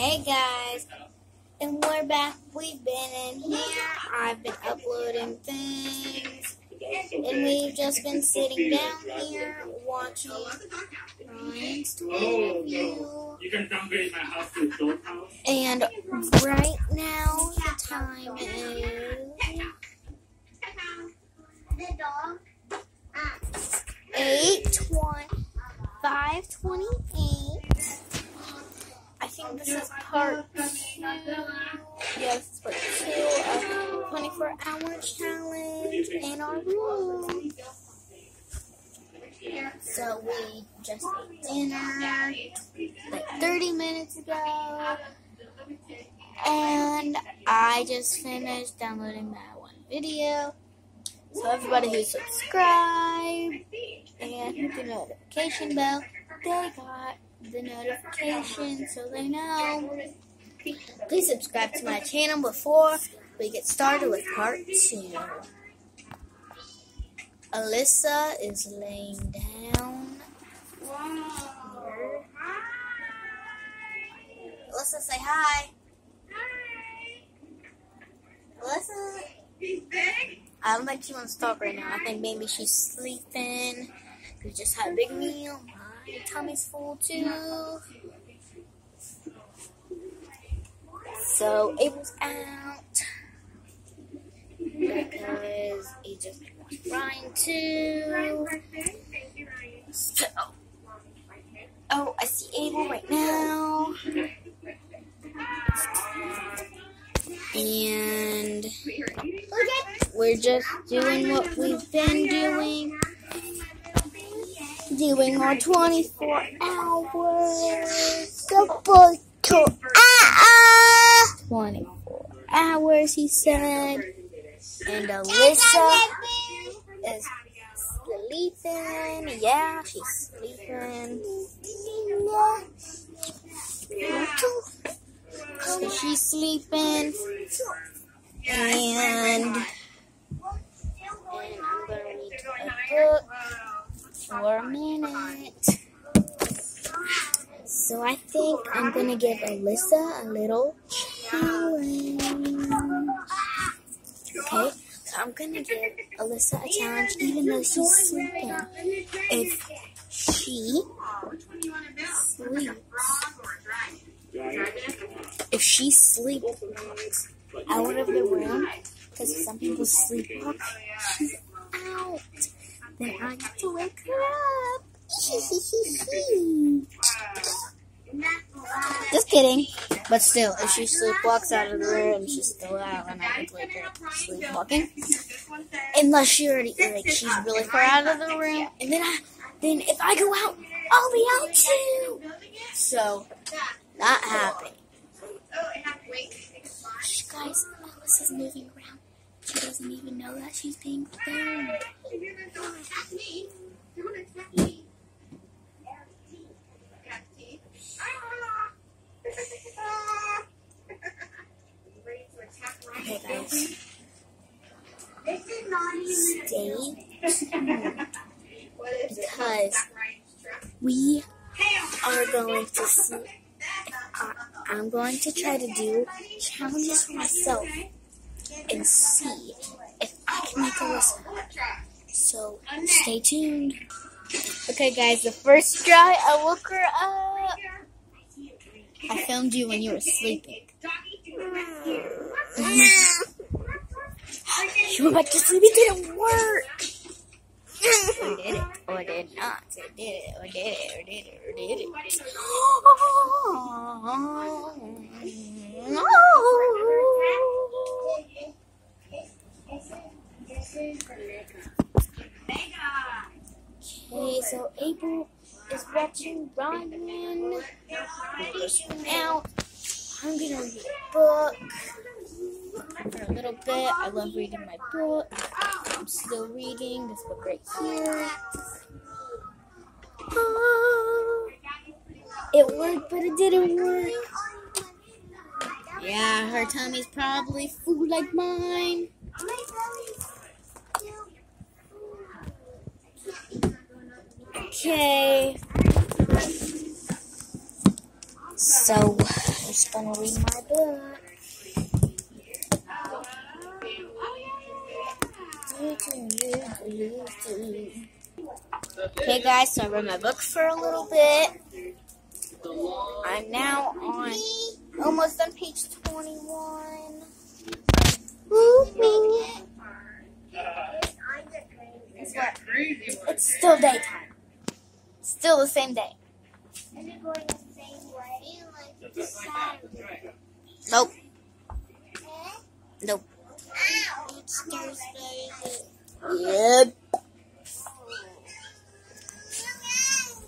Hey guys, and we're back. We've been in here. I've been uploading things, and we've just been sitting down here watching Ryan's toy. You can downgrade my house dope house. And right now the time is The dog. eight twenty, five twenty-eight. Part two. Yes, part two of 24 hour challenge in our room. So we just ate dinner like 30 minutes ago. And I just finished downloading that one video. So everybody who subscribed and hit the notification bell, they got the notification so they know. Please subscribe to my channel before we get started with part two. Alyssa is laying down. Alyssa, say hi. Hi. Alyssa. I don't think she wants to talk right now. I think maybe she's sleeping. We just had a big meal. My tummy's full too. So Abel's out because he just wants Brian too. So, oh, I see Abel right now, and we're just doing what we've been doing. Doing our 24 hours. Double to ah, 24 hours, he said. And Alyssa is sleeping. Yeah, she's sleeping. So she's sleeping. And, and I'm going to read a book for a minute. So I think I'm gonna give Alyssa a little challenge. Okay, so I'm gonna give Alyssa a challenge even though she's sleeping. If she sleeps, if she sleeps out of the room, because some people sleepwalk, she's out. Then I get to wake her up. Just kidding. But still, if she sleepwalks out of the room, she's still out, and I wake her up sleepwalking. Unless she already, like, she's really far out of the room, and then I, then if I go out, I'll be out too. So, not happening. Shh, guys, Alyssa's moving around. She doesn't even know that she's being filmed. Guys. Stay because we are going to see. I, I'm going to try to do challenges for myself and see if I can make a list. So stay tuned. Okay, guys, the first try, I woke her up. I filmed you when you were sleeping. You were about to sleep. It didn't work. Or did it? Or did not? Or did it? Or did it? Or did it? Or did it? Okay, so Abel is watching Ryan. Now, I'm gonna read a book for a little bit. I love reading my book. I'm still reading this book right here. Ah, it worked, but it didn't work. Yeah, her tummy's probably full like mine. Okay. So, I'm just gonna read my book. Okay, guys, so I read my book for a little bit. I'm now on almost on page 21. Woo, Guess what? It's still daytime. Still the same day. Is it going the same way like Saturday? Nope. Nope. Yep.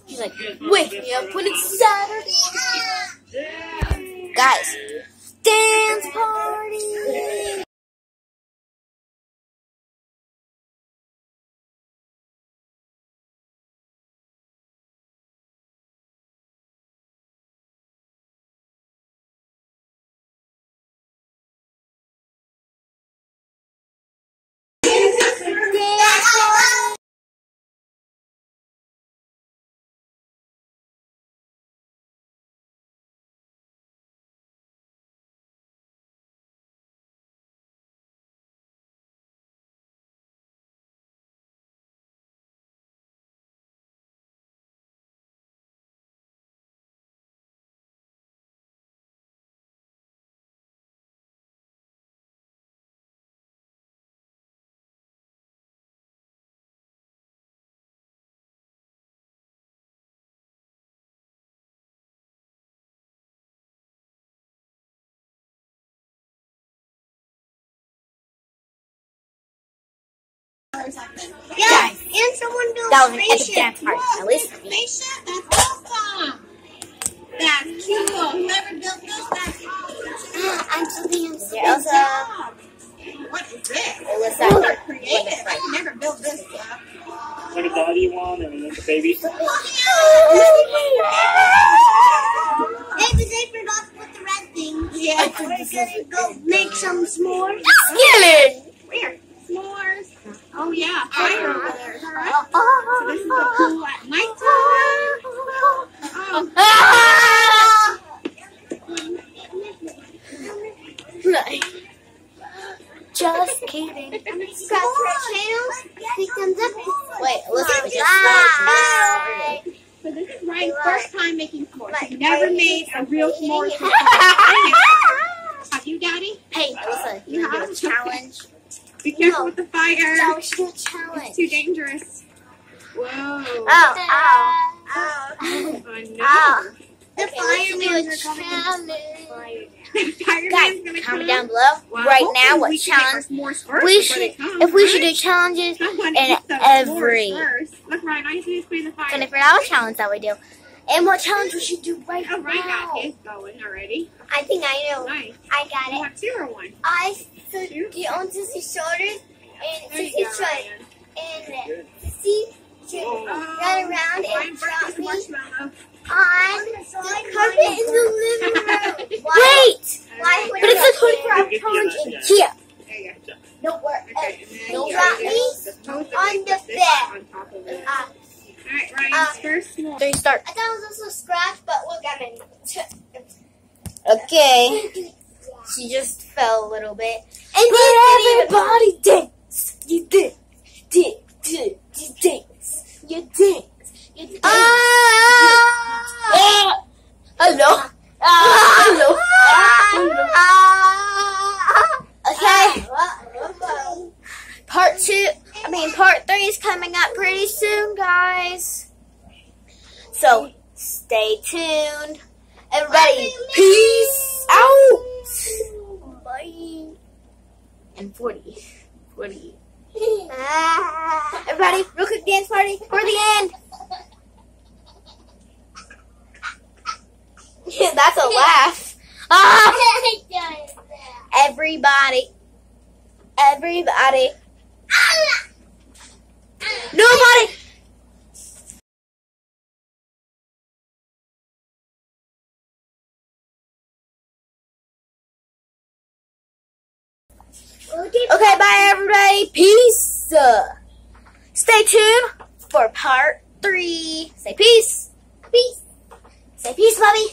He's like, wake me up when it's Saturday. Guys, dance party. Yeah, and someone do That was a an epic spaceship. dance party. At least. Spaceship? That's awesome. That's cute. Whoever built this, that's awesome. Ah, I'm so damn Good Elsa. job. What is this? Alyssa. You are creative. I never built this stuff. Like a daddy one and then the baby. Hey, but they forgot to put the red thing. Yeah. We're gonna go make some s'mores. Skillet. Where? Oh yeah, fire over there. So this is the pool at nighttime. Oh, Ah! Just kidding. subscribe to our channel. Click thumbs up. Wait, listen, we just Bye. So this is Ryan's first time making s'mores. He's never made a real s'mores before. Have you, Daddy? Hey, Alyssa, you do a challenge? Be careful No. with the fire. Yeah, we should do a It's too dangerous. Whoa. Oh, ow. Ow. Ow. I know. Ow. The Okay, let's do firemen a are coming. challenge. The Guys, gonna comment come. down below Well, right now what we can make our challenge s'mores we should come, if we should do challenges Someone in every first. Look, Ryan, I see you putting the fire. twenty four hour challenge that we do. And what challenge we should do right Oh, Ryan now. got his going already. I think I know. Nice. I got You it. want two or one? I so you on Sissy's shoulders and There you Sissy's go, shoulders and see should Oh, run around and burnt drop me on the carpet in the living room. Okay. She just fell a little bit. And But then everybody dance. You dance. Dance. Dance. You dance. You dance. You dance. Ah! Hello. Ah! Hello. Ah! Okay. Part two, I mean, part three is coming up pretty soon, guys. So, stay tuned. Everybody, peace out. Bye. And 40. 40. Everybody, real quick dance party for the end. That's a laugh. Ah! Everybody. Everybody. Nobody. Okay, bye everybody. Peace. Stay tuned for part three. Say peace. Peace. Say peace, Bobby.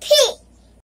Pink.